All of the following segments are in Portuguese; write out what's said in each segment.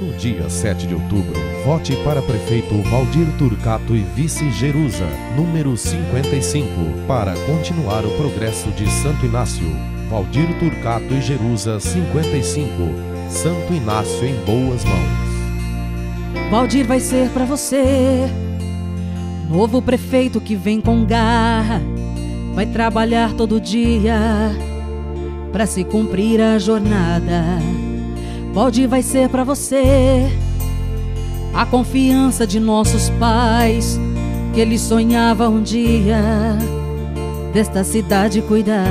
No dia 7 de outubro, vote para prefeito Valdir Turcato e vice Jerusa, número 55, para continuar o progresso de Santo Inácio. Valdir Turcato e Jerusa 55. Santo Inácio em boas mãos. Valdir vai ser para você novo prefeito que vem com garra, vai trabalhar todo dia para se cumprir a jornada. Valdir vai ser para você a confiança de nossos pais que eles sonhavam um dia desta cidade cuidar.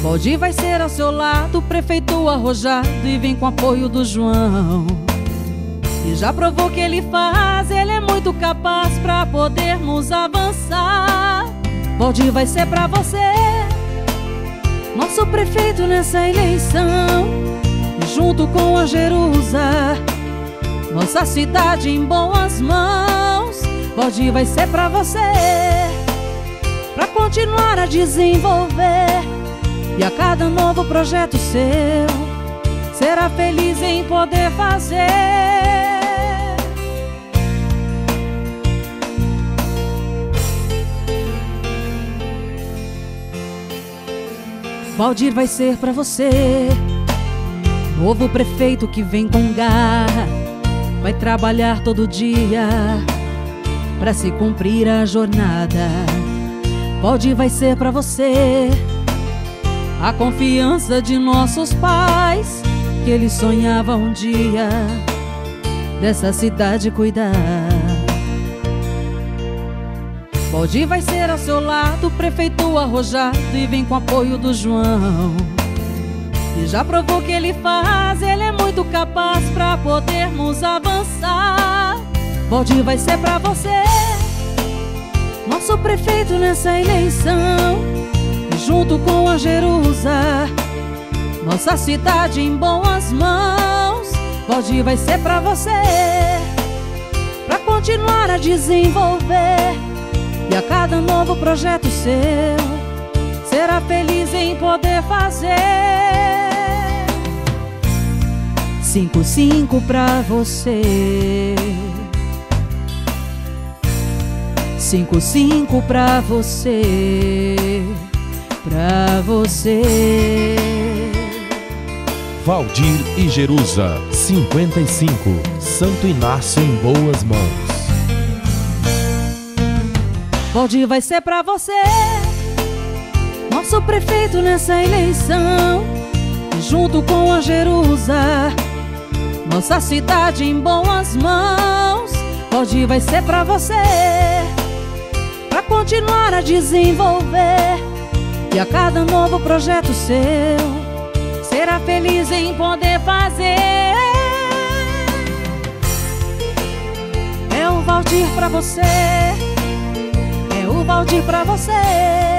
Valdir vai ser ao seu lado, prefeito arrojado e vem com apoio do João. E já provou que ele faz, ele é muito capaz para podermos avançar. Valdir vai ser para você, nosso prefeito nessa eleição. Junto com a Jerusa, nossa cidade em boas mãos. Valdir vai ser para você, para continuar a desenvolver e a cada novo projeto seu será feliz em poder fazer. Valdir vai ser para você novo prefeito que vem com garra, vai trabalhar todo dia para se cumprir a jornada. Valdir vai ser para você a confiança de nossos pais que eles sonhavam um dia dessa cidade cuidar. Pode vai ser ao seu lado, prefeito arrojado e vem com apoio do João. E já provou que ele faz, ele é muito capaz para podermos avançar. Pode vai ser para você, nosso prefeito nessa eleição junto com a Jerusa, nossa cidade em boas mãos. Pode vai ser para você, para continuar a desenvolver e a cada novo projeto seu será feliz em poder fazer. Cinco cinco para você. Cinco cinco para você pra você. Valdir e Jerusa, 55. Santo Inácio em boas mãos. Valdir vai ser pra você, nosso prefeito nessa eleição. Junto com a Jerusa, nossa cidade em boas mãos. Valdir vai ser pra você, pra continuar a desenvolver e a cada novo projeto seu Será feliz em poder fazer É o Valdir pra você Valdir pra você